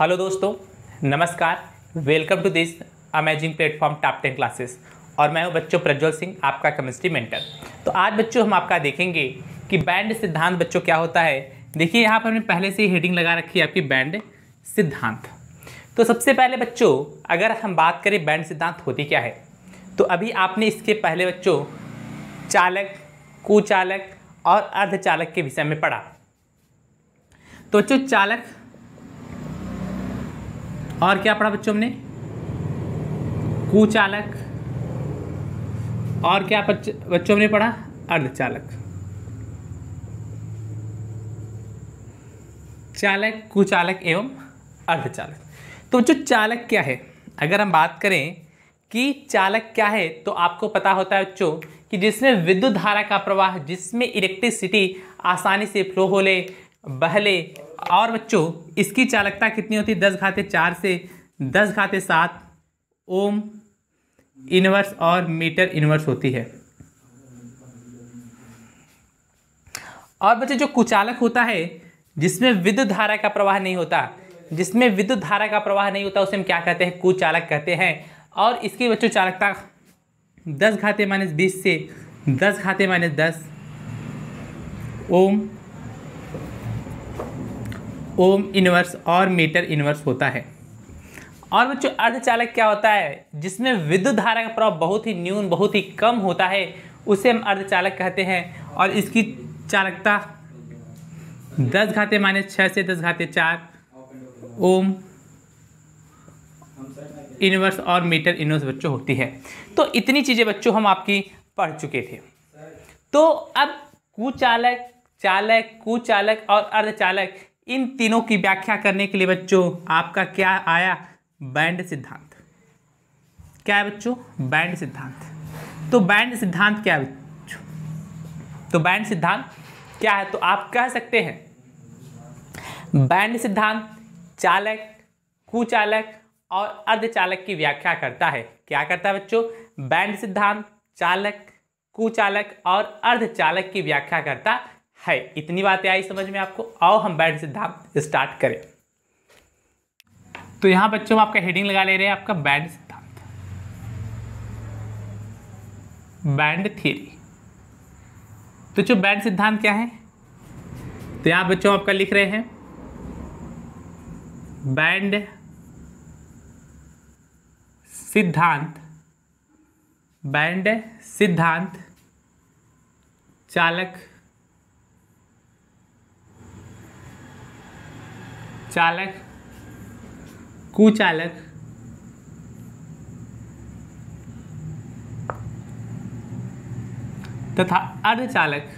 Hello दोस्तों, नमस्कार। Welcome to this amazing platform top ten classes और मैं हूँ बच्चों प्रज्वल सिंह, आपका केमिस्ट्री मेंटर तो आज बच्चों हम आपका देखेंगे कि बैंड सिद्धांत बच्चों क्या होता है। देखिए, यहाँ पर हमने पहले से ही हेडिंग लगा रखी है आपकी बैंड सिद्धांत। तो सबसे पहले बच्चों, अगर हम बात करें बैंड सिद्धांत होती क्या है तो अभी आपने इसके पहले बच्चों, चालक, कुचालक और अर्धचालक के विषय में पढ़ा। तो बच्चों, चालक और क्या पढ़ा बच्चों हमने? कुचालक। और क्या बच्चों हमने पढ़ा? अर्धचालक। चालक, कुचालक एवं अर्धचालक। तो बच्चों चालक क्या है? अगर हम बात करें कि चालक क्या है तो आपको पता होता है बच्चों कि जिसमें विद्युत धारा का प्रवाह, जिसमें इलेक्ट्रिसिटी आसानी से फ्लो हो ले बहले। और बच्चों, इसकी चालकता कितनी होती? है दस घाते चार से दस घाते सात ओम इनवर्स और मीटर इनवर्स होती है। और बच्चे, जो कुचालक होता है, जिसमें विद्युत धारा का प्रवाह नहीं होता, जिसमें विद्युत धारा का प्रवाह नहीं होता, उसे हम क्या कहते हैं? कुचालक कहते हैं। और इसकी बच्चों, चालकता दस घाते माइनस बीस से दस घाते माइनस दस ओम ओम इनवर्स और मीटर इनवर्स होता है। और बच्चों, अर्धचालक क्या होता है? जिसमें विद्युत धारा का प्रभाव बहुत ही न्यून, बहुत ही कम होता है, उसे हम अर्धचालक कहते हैं। और इसकी चालकता दस घाते माइनस छः से दस घाते चार। ओम इनवर्स और मीटर इनवर्स बच्चों होती है। तो इतनी चीज़ें बच्चों हम आपकी पढ़ चुके थे। तो अब कुचालक, चालक, कुचालक और अर्धचालक इन तीनों की व्याख्या करने के लिए बच्चों, आपका क्या आया? बैंड सिद्धांत। क्या है बच्चों? बैंड सिद्धांत। तो बैंड सिद्धांत क्या है बच्चों? तो बैंड सिद्धांत क्या है? तो आप कह सकते हैं, बैंड सिद्धांत चालक, कुचालक और अर्धचालक की व्याख्या करता है। क्या करता है बच्चों? बैंड सिद्धांत चालक, कुचालक और अर्धचालक की व्याख्या करता है, इतनी बातें आई समझ में आपको, आओ हम बैंड सिद्धांत स्टार्ट करें। तो यहाँ बच्चों, हम आपका हेडिंग लगा ले रहे हैं, आपका बैंड सिद्धांत बैंड थ्योरी तो जो बैंड सिद्धांत क्या है? तो यहाँ बच्चों आपका लिख रहे हैं। बैंड सिद्धांत बैंड सिद्धांत चालक चालक। कुचालक तथा अर्धचालक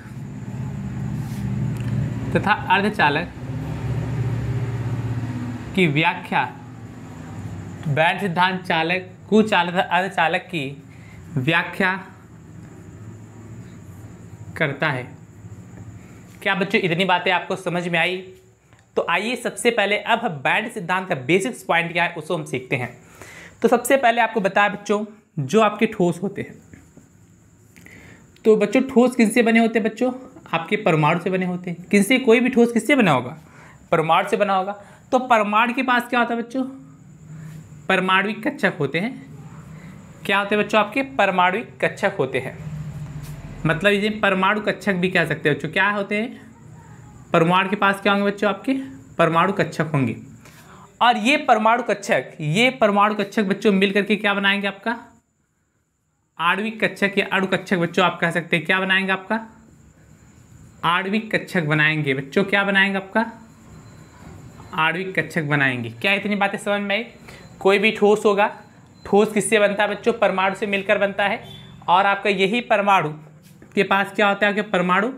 तथा अर्धचालक की व्याख्या। बैंड सिद्धांत चालक कुचालक तथा अर्धचालक की व्याख्या करता है। क्या बच्चों, इतनी बातें आपको समझ में आई? तो आइए सबसे पहले अब बैंड सिद्धांत का बेसिक्स पॉइंट क्या है, उसको हम सीखते हैं। तो सबसे पहले आपको बताया बच्चों, जो आपके ठोस होते हैं। तो बच्चों, ठोस किनसे बने होते हैं बच्चों? आपके परमाणु से बने होते हैं। किनसे? कोई भी ठोस किससे बना होगा? परमाणु से बना होगा। तो परमाणु के पास क्या होता है बच्चों? परमाणविक कक्षक होते हैं। क्या होते हैं बच्चों आपके? परमाणविक कक्षक होते हैं। मतलब ये परमाणु कक्षक भी कह सकते हैं बच्चों। क्या होते हैं? परमाणु के पास क्या होंगे बच्चों आपके? परमाणु कक्षक होंगे। और ये परमाणु कक्षक, ये परमाणु कक्षक बच्चों मिल करके क्या बनाएँगे आपका? आणविक कक्षक या अणु कक्षक बच्चों आप कह सकते हैं। क्या बनाएँगे आपका? आणविक कक्षक बनाएँगे। बच्चों क्या बनाएँगे आपका? आणविक कक्षक बनाएँगे। क्या इतनी बातें समझ में आई? कोई भी ठोस होगा। ठोस किससे बनता है बच्चों? परमाणु से मिलकर बनता है। और आपका यही परमाणु के पास क्या होता है? कि परमाणु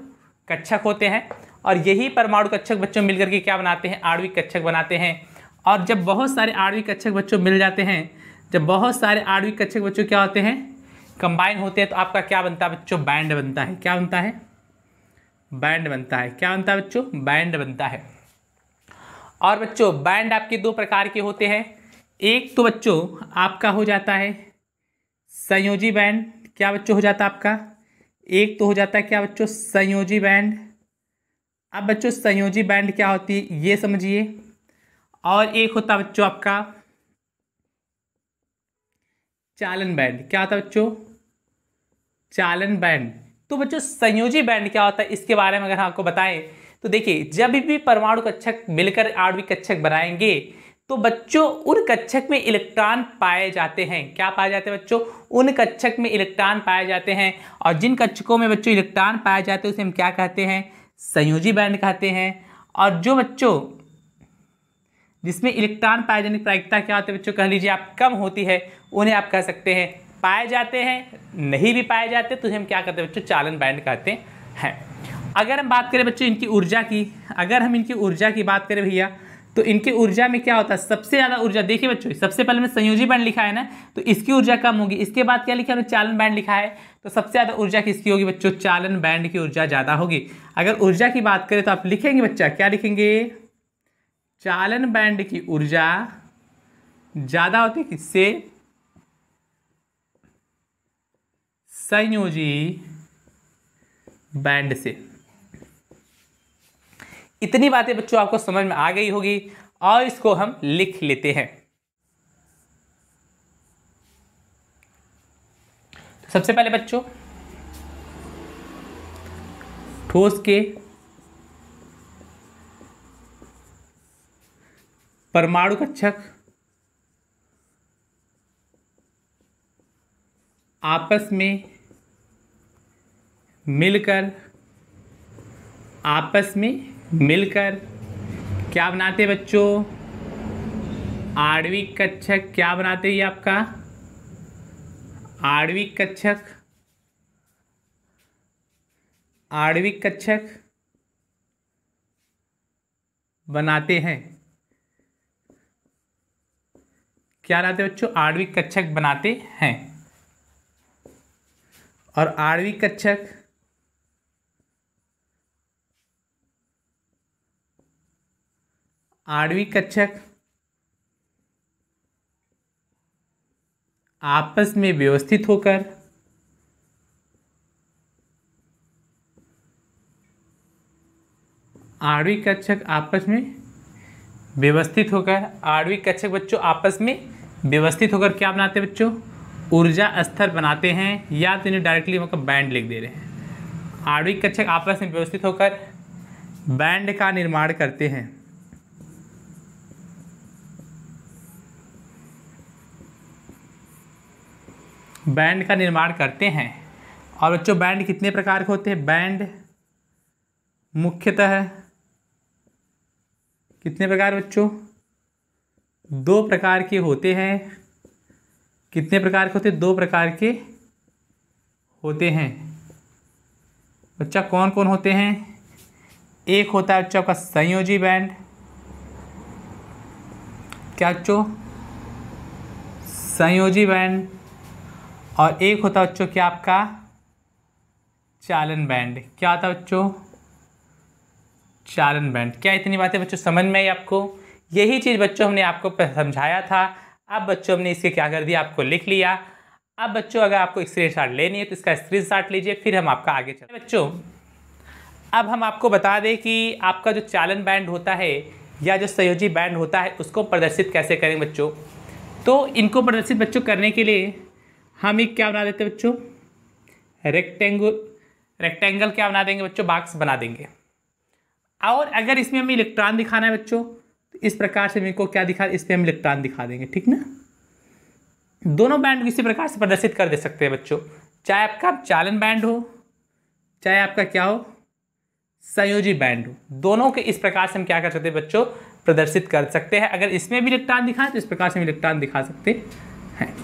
कक्षक होते हैं। और यही परमाणु कक्षक बच्चों मिलकर के क्या बनाते हैं? आणविक कक्षक बनाते हैं। और जब बहुत सारे आणविक कक्षक बच्चों मिल जाते हैं, जब बहुत सारे आणविक कक्षक बच्चों क्या होते हैं? कंबाइन होते हैं तो आपका क्या बनता है बच्चों? बैंड बनता है। क्या बनता है? बैंड बनता है। क्या बनता है बच्चों? बैंड बनता है। और बच्चों बैंड आपके दो प्रकार के होते हैं। एक तो बच्चों, आपका हो जाता है संयोजी बैंड क्या बच्चों हो जाता है आपका? एक तो हो जाता है क्या बच्चों? संयोजी बैंड अब बच्चों, संयोजी बैंड क्या होती है, ये समझिए। और एक होता है बच्चों आपका, चालन बैंड क्या होता है बच्चों? चालन बैंड तो बच्चों, संयोजी बैंड क्या होता है, इसके बारे में अगर हम आपको बताएँ तो देखिए, जब भी परमाणु कक्षक मिलकर आणविक कक्षक बनाएँगे तो बच्चों, उन कक्षक में इलेक्ट्रॉन पाए जाते हैं। क्या पाए जाते हैं बच्चों? उन कक्षक में इलेक्ट्रॉन पाए जाते हैं। और जिन कक्षकों में बच्चों इलेक्ट्रॉन पाए जाते हैं, उसे हम क्या कहते हैं? संयोजी बैंड कहते हैं। और जो बच्चों, जिसमें इलेक्ट्रॉन पाए जाने की प्रायिकता क्या होती है बच्चों, कह लीजिए आप कम होती है, उन्हें आप कह सकते हैं। पाए जाते हैं, नहीं भी पाए जाते तो हम क्या करते हैं बच्चों, चालन बैंड कहते हैं। अगर हम बात करें बच्चों इनकी ऊर्जा की, अगर हम इनकी ऊर्जा की बात करें भैया तो इनकी ऊर्जा में क्या होता है? सबसे ज़्यादा ऊर्जा, देखिए बच्चों, सबसे पहले में संयोजी बैंड लिखा है ना तो इसकी ऊर्जा कम होगी। इसके बाद क्या लिखा है? चालन बैंड लिखा है। तो सबसे ज़्यादा ऊर्जा किसकी होगी बच्चों? चालन बैंड की ऊर्जा ज़्यादा होगी। अगर ऊर्जा की बात करें तो आप लिखेंगे बच्चा, क्या लिखेंगे? चालन बैंड की ऊर्जा ज़्यादा होती है किससे? संयोजी बैंड से। इतनी बातें बच्चों आपको समझ में आ गई होगी, और इसको हम लिख लेते हैं। तो सबसे पहले बच्चों, ठोस के परमाणु कक्षक आपस में मिलकर, आपस में मिलकर। क्या बनाते बच्चों? आणविक कक्षक क्या बनाते ये आपका? आणविक कक्षक आणविक कक्षक बनाते हैं। क्या बनाते बच्चों? आणविक कक्षक बनाते हैं। और आणविक कक्षक आणविक कक्षक, आपस में व्यवस्थित होकर आणविक कक्षक आपस में व्यवस्थित होकर आणविक कक्षक बच्चों आपस में व्यवस्थित होकर क्या बनाते हैं बच्चों? ऊर्जा स्तर बनाते हैं या तो इन्हें डायरेक्टली मतलब बैंड लिख दे रहे हैं। आणविक कक्षक आपस में व्यवस्थित होकर बैंड का निर्माण करते हैं। बैंड का निर्माण करते हैं। और बच्चों, बैंड कितने प्रकार के होते हैं? बैंड मुख्यतः कितने प्रकार बच्चों? दो प्रकार के होते हैं। कितने प्रकार के होते हैं? दो प्रकार के होते हैं। बच्चा कौन कौन होते हैं? एक होता है बच्चों आपका संयोजी बैंड। क्या बच्चों? संयोजी बैंड। और एक होता है बच्चों क्या आपका? चालन बैंड। क्या होता है बच्चों? चालन बैंड। क्या इतनी बातें बच्चों समझ में आई आपको? यही चीज़ बच्चों हमने आपको समझाया था। अब बच्चों हमने इसके क्या कर दिया? आपको लिख लिया। अब बच्चों अगर आपको स्क्रीन शॉट लेनी है तो इसका स्क्रीन शॉट लीजिए, फिर हम आपका आगे चलते बच्चों, अब हम आपको बता दें कि आपका जो चालन बैंड होता है या जो संयोजी बैंड होता है, उसको प्रदर्शित कैसे करें बच्चों? तो इनको प्रदर्शित बच्चों करने के लिए हम एक क्या बना देते बच्चों? रेक्टेंगल रेक्टेंगल क्या बना देंगे बच्चों? बॉक्स बना देंगे। और अगर इसमें हमें इलेक्ट्रॉन दिखाना है बच्चों तो इस प्रकार से मेरे को क्या दिखा, इस पर हम इलेक्ट्रॉन दिखा देंगे, ठीक ना? दोनों बैंड को इसी प्रकार से प्रदर्शित कर दे सकते हैं बच्चों। चाहे आपका चालन बैंड हो, चाहे आपका क्या हो, संयोजी बैंड हो, दोनों के इस प्रकार से हम क्या कर सकते हैं बच्चों? प्रदर्शित कर सकते हैं। अगर इसमें भी इलेक्ट्रॉन दिखाएँ तो इस प्रकार से हम इलेक्ट्रॉन दिखा सकते हैं।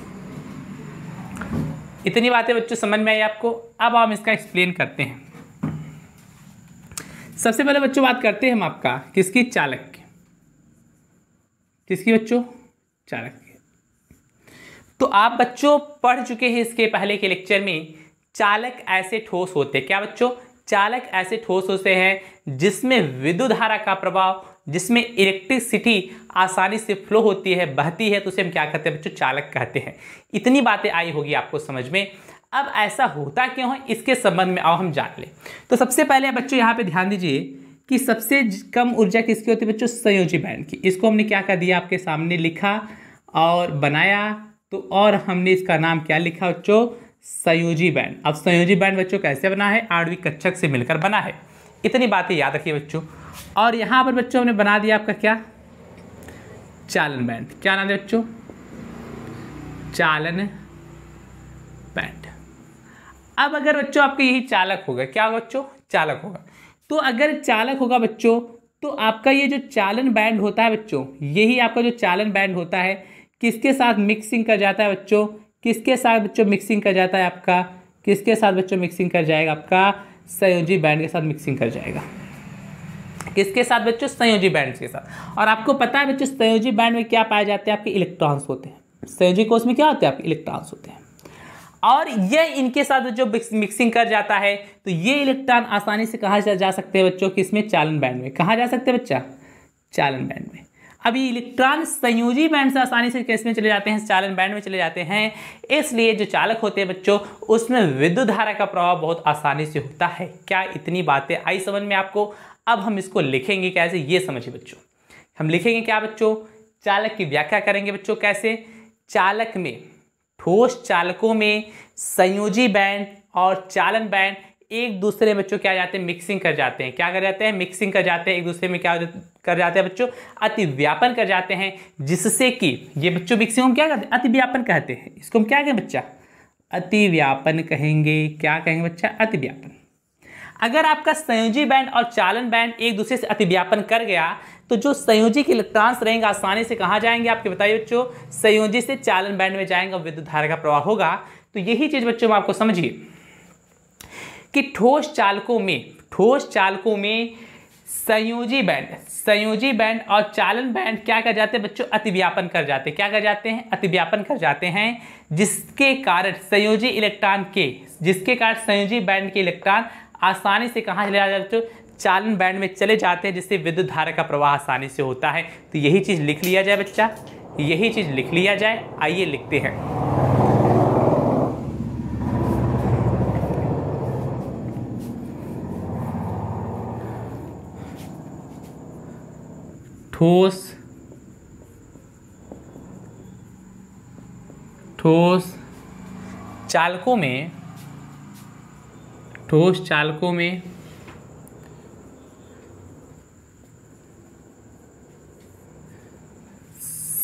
इतनी बातें बच्चों समझ में आई आपको। अब हम इसका एक्सप्लेन करते हैं। सबसे पहले बच्चों बात करते हैं हम आपका, किसकी चालक की किसकी बच्चों? चालक की तो आप बच्चों पढ़ चुके हैं इसके पहले के लेक्चर में, चालक ऐसे ठोस होते हैं। क्या बच्चों? चालक ऐसे ठोस होते हैं जिसमें विद्युत धारा का प्रभाव जिसमें इलेक्ट्रिसिटी आसानी से फ्लो होती है, बहती है तो उसे हम क्या कहते हैं बच्चों? चालक कहते हैं। इतनी बातें आई होगी आपको समझ में। अब ऐसा होता क्यों है? इसके संबंध में आओ, हम जान लें। तो सबसे पहले बच्चों यहाँ पे ध्यान दीजिए कि सबसे कम ऊर्जा किसकी होती है बच्चों? संयोजी बैंड की। इसको हमने क्या कर दिया? आपके सामने लिखा और बनाया। तो और हमने इसका नाम क्या लिखा बच्चों? संयोजी बैंड। अब संयोजी बैंड बच्चों कैसे बना है? आणविक कक्षक से मिलकर बना है। इतनी बातें याद रखिए बच्चों। और यहाँ पर बच्चों हमने बना दिया आपका क्या? चालन बैंड। क्या नाम है बच्चों? चालन बैंड। अब अगर बच्चों आपके यही चालक होगा, क्या होगा बच्चों? चालक होगा। तो अगर चालक होगा बच्चों तो आपका ये जो चालन बैंड होता है बच्चों, यही आपका जो चालन बैंड होता है, किसके साथ मिक्सिंग कर जाता है बच्चों? किसके साथ बच्चों मिक्सिंग कर जाता है आपका? किसके साथ बच्चों मिक्सिंग कर जाएगा आपका? संयोजी बैंड के साथ मिक्सिंग कर जाएगा। किसके साथ बच्चों? संयोजी बैंड के साथ। और आपको पता है बच्चों, संयोजी बैंड में क्या पाए जाते हैं? आपके इलेक्ट्रॉन्स होते हैं। संयोजी कोष में क्या होते हैं? आपके इलेक्ट्रॉन्स होते हैं। और ये इनके साथ जो मिक्सिंग कर जाता है तो ये इलेक्ट्रॉन आसानी से कहा जा सकते हैं बच्चों? किसमें? चालन बैंड में। कहा जा सकते हैं बच्चा? चालन बैंड में। अभी इलेक्ट्रॉन संयोजी बैंड से आसानी से किसमें चले जाते हैं? चालन बैंड में चले जाते हैं। इसलिए जो चालक होते हैं बच्चों, उसमें विद्युत धारा का प्रभाव बहुत आसानी से होता है। क्या इतनी बातें आई समझ में आपको? अब हम इसको लिखेंगे कैसे? ये समझिए बच्चों। हम लिखेंगे क्या बच्चों? चालक की व्याख्या करेंगे बच्चों कैसे? चालक में, ठोस चालकों में संयोजी बैंड और चालन बैंड एक दूसरे बच्चों क्या जाते हैं मिक्सिंग कर जाते हैं। क्या कर जाते हैं? मिक्सिंग कर जाते हैं, एक दूसरे में क्या कर जाते हैं बच्चों? अति व्यापन कर जाते हैं, जिससे कि ये बच्चों मिक्सिंग हम क्या कहते हैं? अति व्यापन कहते हैं। इसको हम क्या कहें बच्चा? अति व्यापन कहेंगे। क्या कहेंगे बच्चा? अति व्यापन अगर आपका संयोजी बैंड और चालन बैंड एक दूसरे से अतिव्यापन कर गया तो जो संयोजी के इलेक्ट्रॉन्स रहेंगे, आसानी से कहाँ जाएँगे आपके बताइए बच्चों। संयोजी से चालन बैंड में जाएँगे विद्युत धारा का प्रवाह होगा। तो यही चीज़ बच्चों में आपको समझिए। कि ठोस चालकों में, ठोस चालकों में संयोजी बैंड संयोजी बैंड और चालन बैंड क्या कर जाते हैं बच्चों? अतिव्यापन कर जाते हैं। क्या कर जाते हैं? अतिव्यापन कर जाते हैं, जिसके कारण संयोजी इलेक्ट्रॉन के, जिसके कारण संयोजी बैंड के इलेक्ट्रॉन आसानी से कहाँ चले जाते हैं बच्चों? चालन बैंड में चले जाते हैं, जिससे विद्युत धारा का प्रवाह आसानी से होता है। तो यही चीज़ लिख लिया जाए बच्चा, यही चीज़ लिख लिया जाए। आइए लिखते हैं। ठोस ठोस चालकों में ठोस चालकों में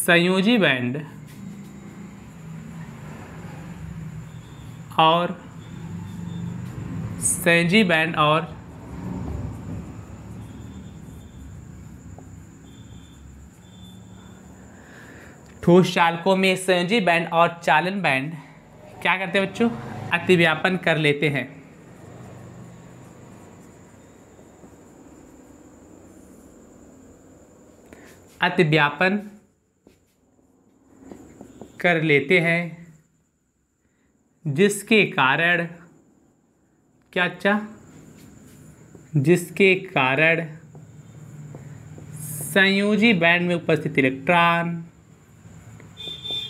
संयोजी बैंड और संयोजी बैंड और ठोस चालकों में संयोजी बैंड और चालन बैंड क्या करते हैं बच्चों? अतिव्यापन कर लेते हैं। अतिव्यापन कर लेते हैं। जिसके कारण क्या अच्छा जिसके कारण संयोजी बैंड में उपस्थित इलेक्ट्रॉन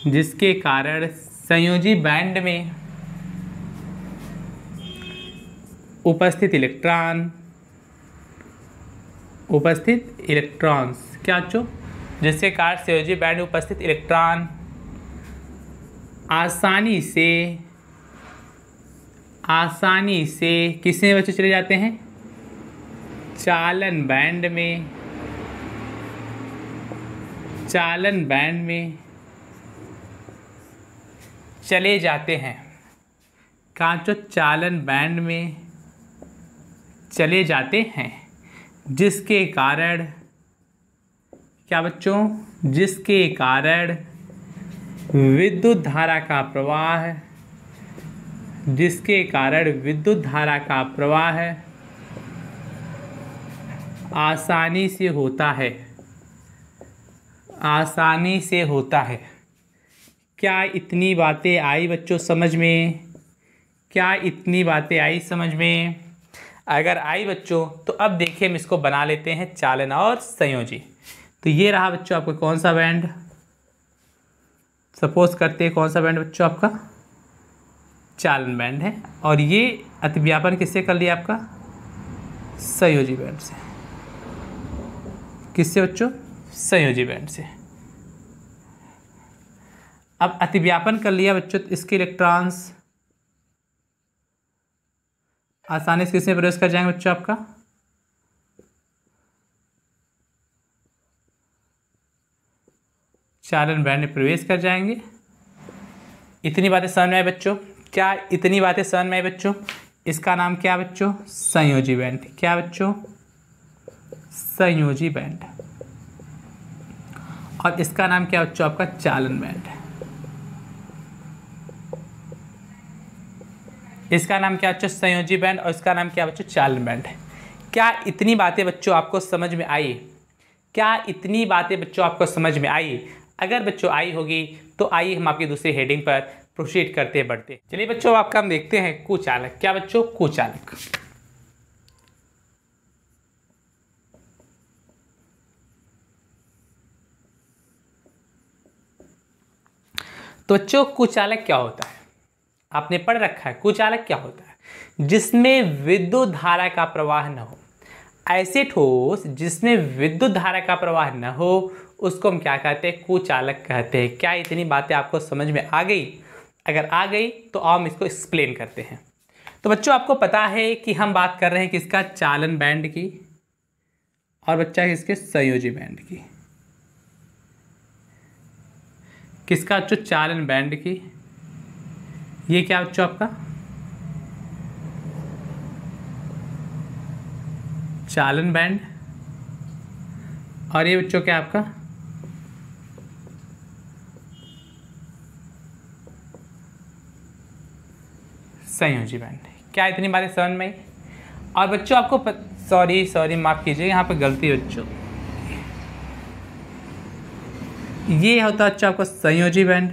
जिसके कारण संयोजी बैंड में उपस्थित इलेक्ट्रॉन उपस्थित इलेक्ट्रॉन्स क्या चो? जिसके कारण संयोजी बैंड में उपस्थित इलेक्ट्रॉन आसानी से आसानी से किसमें बच्चे चले जाते हैं? चालन बैंड में, चालन बैंड में चले जाते हैं। कांचो चालन बैंड में चले जाते हैं, जिसके कारण, क्या बच्चों, जिसके कारण विद्युत धारा का प्रवाह, जिसके कारण विद्युत धारा का प्रवाह आसानी से होता है। आसानी से होता है। क्या इतनी बातें आई बच्चों समझ में? क्या इतनी बातें आई समझ में? अगर आई बच्चों तो अब देखिए हम इसको बना लेते हैं चालन और संयोजी। तो ये रहा बच्चों आपका कौन सा बैंड? सपोज़ करते हैं कौन सा बैंड बच्चों आपका? चालन बैंड है। और ये अतिव्यापन किससे कर लिया आपका? संयोजी बैंड से। किससे बच्चों? संयोजी बैंड से। अब अतिव्यापन कर लिया बच्चों तो इसके इलेक्ट्रॉन्स आसानी से किसमें प्रवेश कर जाएँगे बच्चों आपका? चालन बैंड में प्रवेश कर जाएँगे। इतनी बातें समझ में आई बच्चों? क्या इतनी बातें समझ में आई बच्चों? इसका नाम क्या बच्चों? संयोजी बैंड क्या बच्चों? संयोजी बैंड और इसका नाम क्या बच्चों आपका? चालन बैंड इसका नाम क्या बच्चों? संयोजी बैंड और इसका नाम क्या बच्चों? चालन बैंड है। क्या इतनी बातें बच्चों आपको समझ में आई? क्या इतनी बातें बच्चों आपको समझ में आई? अगर बच्चों आई होगी तो आइए हम आपकी दूसरी हेडिंग पर प्रोसीड करते बढ़ते चलिए बच्चों आपका हम देखते हैं कुचालक क्या बच्चों? कुचालक तो बच्चों कुचालक क्या होता है? आपने पढ़ रखा है, कुचालक क्या होता है? जिसमें विद्युत धारा का प्रवाह न हो। ऐसे ठोस जिसमें विद्युत धारा का प्रवाह न हो, उसको हम क्या कहते हैं? कुचालक कहते हैं। क्या इतनी बातें आपको समझ में आ गई? अगर आ गई तो हम इसको एक्सप्लेन करते हैं। तो बच्चों, आपको पता है कि हम बात कर रहे हैं किसका? चालन बैंड की। और बच्चा किसके? संयोजी बैंड की। किसका? बच्चों चालन बैंड की। ये क्या बच्चों आपका? चालन बैंड। और ये बच्चों क्या आपका? संयोजी बैंड। क्या इतनी बातें समझ में और बच्चों आपको सॉरी सॉरी माफ़ कीजिए, यहाँ पे गलती बच्चों। ये होता है अच्छा आपका संयोजी बैंड।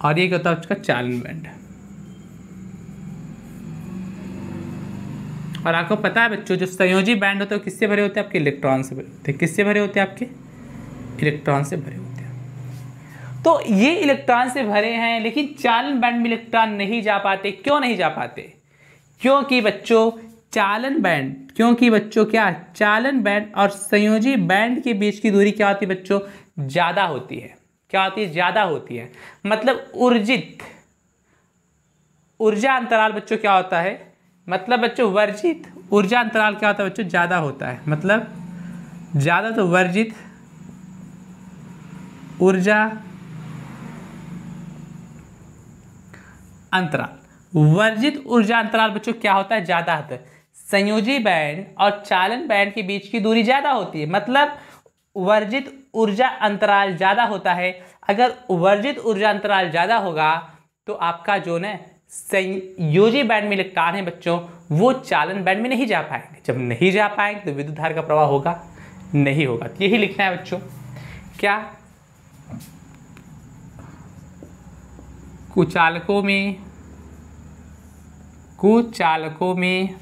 और ये क्या होता है उसका चालन बैंड। और आपको पता है बच्चों, जो संयोजी बैंड होते हैं किससे भरे होते हैं? आपके इलेक्ट्रॉन से भरे होते हैं। किससे भरे होते हैं आपके? इलेक्ट्रॉन से भरे होते हैं। तो ये इलेक्ट्रॉन से भरे हैं, लेकिन चालन बैंड में इलेक्ट्रॉन नहीं जा पाते। क्यों नहीं जा पाते? क्योंकि बच्चों, चालन बैंड, क्योंकि बच्चों क्या? चालन बैंड और संयोजी बैंड के बीच की दूरी क्या होती है बच्चों? ज़्यादा होती है। क्या होती है? ज़्यादा होती है। मतलब ऊर्जित ऊर्जा अंतराल बच्चों क्या होता है? मतलब बच्चों वर्जित। ऊर्जा अंतराल क्या होता है बच्चों? ज़्यादा होता है। मतलब ज़्यादा तो वर्जित। ऊर्जा अंतराल। वर्जित ऊर्जा अंतराल बच्चों क्या होता है? ज़्यादा होता है। संयोजी बैंड और चालन बैंड के बीच की दूरी ज़्यादा होती है। मतलब वर्जित ऊर्जा अंतराल ज़्यादा होता है, अगर वर्जित ऊर्जा अंतराल ज़्यादा होगा तो आपका जो ना, संयोजी बैंड में इलेक्ट्रॉन है बच्चों, वो चालन बैंड में नहीं जा पाएँगे। जब नहीं जा पाएँगे तो विद्युत धारा का प्रवाह होगा, नहीं होगा। तो यही लिखना है बच्चों। क्या? कुचालकों में कुचालकों में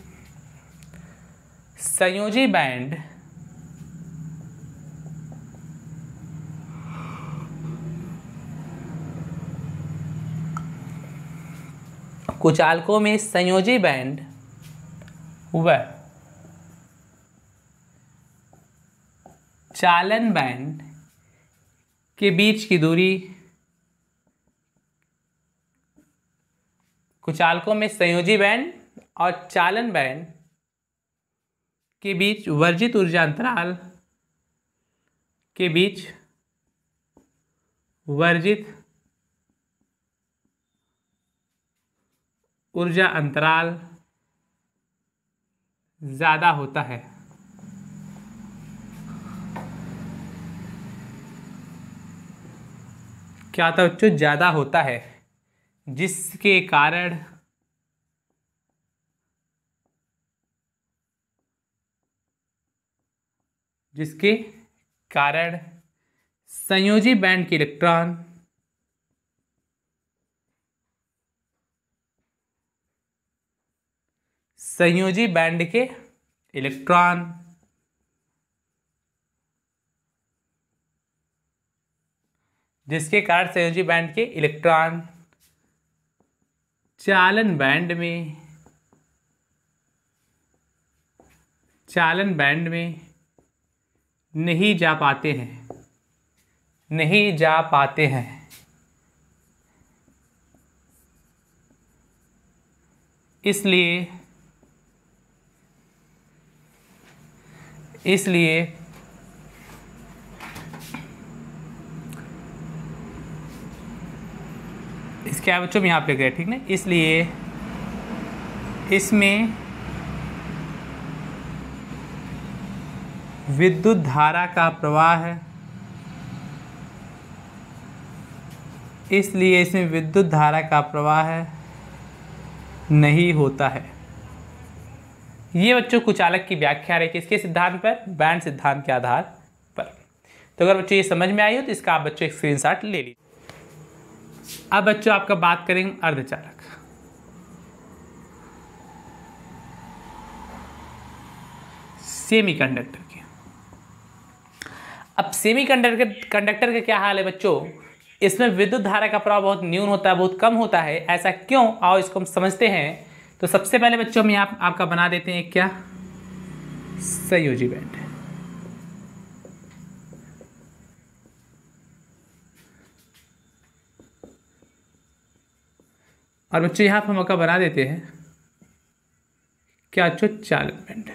संयोजी बैंड कुचालकों में संयोजी बैंड व चालन बैंड के बीच की दूरी कुचालकों में संयोजी बैंड और चालन बैंड के बीच वर्जित ऊर्जा अंतराल के बीच वर्जित ऊर्जा अंतराल ज़्यादा होता है। क्या होता है बच्चों? ज़्यादा होता है, जिसके कारण जिसके कारण संयोजी बैंड के इलेक्ट्रॉन संयोजी बैंड के इलेक्ट्रॉन। जिसके कारण संयोजी बैंड के इलेक्ट्रॉन। चालन बैंड में। चालन बैंड में नहीं जा पाते हैं। नहीं जा पाते हैं। इसलिए इसलिए इसके बच्चों में यहाँ पे गए ठीक ना इसलिए इसमें विद्युत धारा का प्रवाह है। इसलिए इसमें विद्युत धारा का प्रवाह नहीं होता है। ये बच्चों कुचालक की व्याख्या है किसके सिद्धांत पर, बैंड सिद्धांत के आधार पर। तो अगर बच्चों, ये समझ में आई हो तो इसका आप बच्चों एक स्क्रीनशॉट ले लीजिए। अब बच्चों, आपका बात करेंगे अर्धचालक। सेमीकंडक्टर के। अब सेमीकंडक्टर कंडक्टर का क्या हाल है बच्चों? इसमें विद्युत धारा का प्रभाव बहुत न्यून होता है, बहुत कम होता है। ऐसा क्यों? आओ इसको हम समझते हैं। तो सबसे पहले बच्चों हम आप, आपका बना देते हैं क्या? संयोजी बैंड और बच्चों यहाँ पर हम आपका बना देते हैं। क्या बच्चों चालन बैंड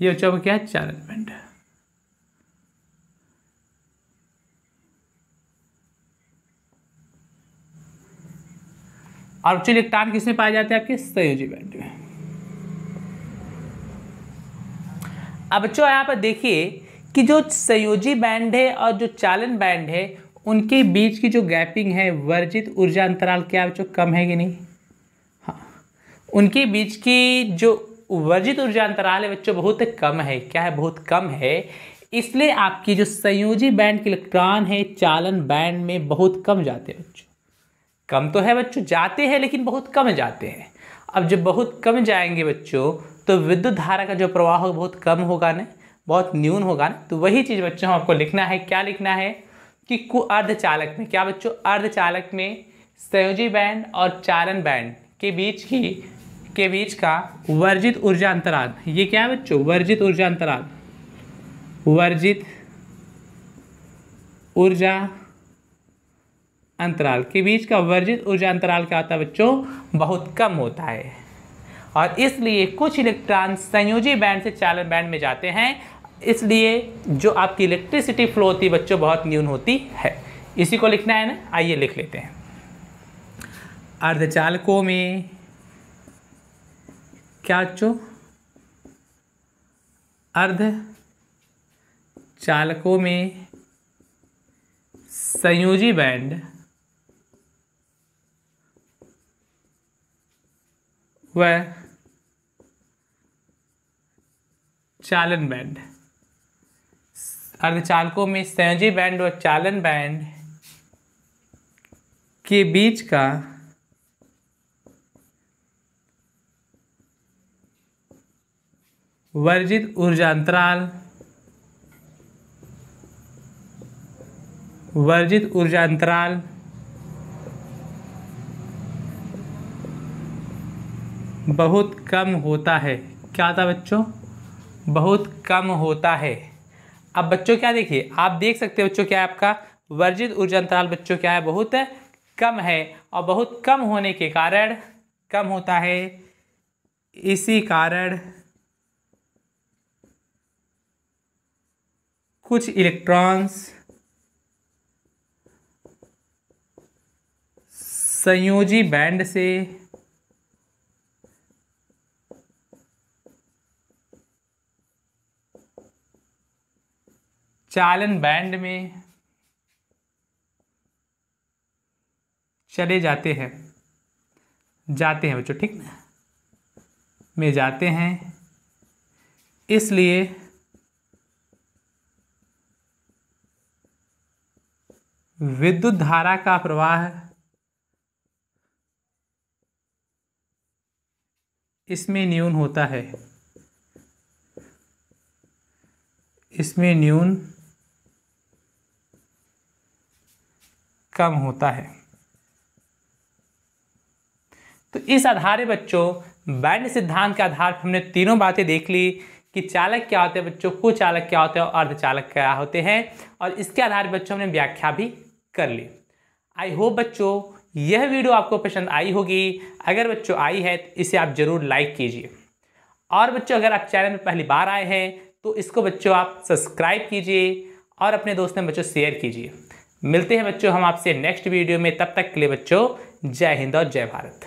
ये बच्चों क्या है चालन बैंड और उच्च इलेक्ट्रॉन किसमें पाए जाते हैं आपके संयोजी बैंड में। अब बच्चों, यहाँ पर देखिए कि जो संयोजी बैंड है और जो चालन बैंड है, उनके बीच की जो गैपिंग है, वर्जित ऊर्जा अंतराल क्या बच्चों, कम है कि नहीं? हाँ। उनके बीच की जो वर्जित ऊर्जा अंतराल है बच्चों, बहुत कम है। क्या है? बहुत कम है। इसलिए आपकी जो संयोजी बैंड के इलेक्ट्रॉन है, चालन बैंड में बहुत कम जाते हैं बच्चों। कम तो है बच्चों, जाते हैं, लेकिन बहुत कम जाते हैं। अब जब बहुत कम जाएँगे बच्चों तो विद्युत धारा का जो प्रवाह होगा, बहुत कम होगा ना, बहुत न्यून होगा ना तो वही चीज़ बच्चों हम आपको लिखना है। क्या लिखना है? कि कु अर्धचालक में, क्या बच्चों, अर्धचालक में संयोजी बैंड और चालन बैंड के बीच की, के बीच का वर्जित ऊर्जा अंतराल। ये क्या है बच्चों? वर्जित ऊर्जा अंतराल। वर्जित ऊर्जा अंतराल के बीच का वर्जित ऊर्जा अंतराल क्या होता है बच्चों? बहुत कम होता है। और इसलिए कुछ इलेक्ट्रॉन संयोजी बैंड से चालन बैंड में जाते हैं। इसलिए जो आपकी इलेक्ट्रिसिटी फ्लो होती है बच्चों, बहुत न्यून होती है। इसी को लिखना है ना? आइए लिख लेते हैं। अर्धचालकों में क्या बच्चों? अर्ध चालकों में संयोजी बैंड व चालन बैंड। अर्धचालकों में संयोजी बैंड और चालन बैंड के बीच का वर्जित ऊर्जा अंतराल, वर्जित ऊर्जा अंतराल बहुत कम होता है। क्या था बच्चों? बहुत कम होता है। अब बच्चों क्या देखिए, आप देख सकते हो बच्चों क्या है आपका? वर्जित ऊर्जा अंतराल बच्चों क्या है? बहुत कम है और बहुत कम होने के कारण कम होता है। इसी कारण कुछ इलेक्ट्रॉन्स संयोजी बैंड से चालन बैंड में चले जाते हैं। जाते हैं बच्चों, ठीक? ना में जाते हैं। इसलिए विद्युत धारा का प्रवाह इसमें न्यून होता है। इसमें न्यून कम होता है। तो इस आधार बच्चों बैंड सिद्धांत के आधार पर हमने तीनों बातें देख ली कि चालक क्या होते हैं बच्चों कुचालक क्या होते हैं और अर्धचालक क्या होते हैं। और इसके आधार पर बच्चों हमने व्याख्या भी कर ली। आई होप बच्चों, यह वीडियो आपको पसंद आई होगी। अगर बच्चों आई है तो इसे आप ज़रूर लाइक कीजिए। और बच्चों, अगर आप चैनल में पहली बार आए हैं तो इसको बच्चों आप सब्सक्राइब कीजिए और अपने दोस्तों में बच्चों शेयर कीजिए। मिलते हैं बच्चों, हम आपसे नेक्स्ट वीडियो में, तब तक के लिए बच्चों, जय हिंद और जय भारत।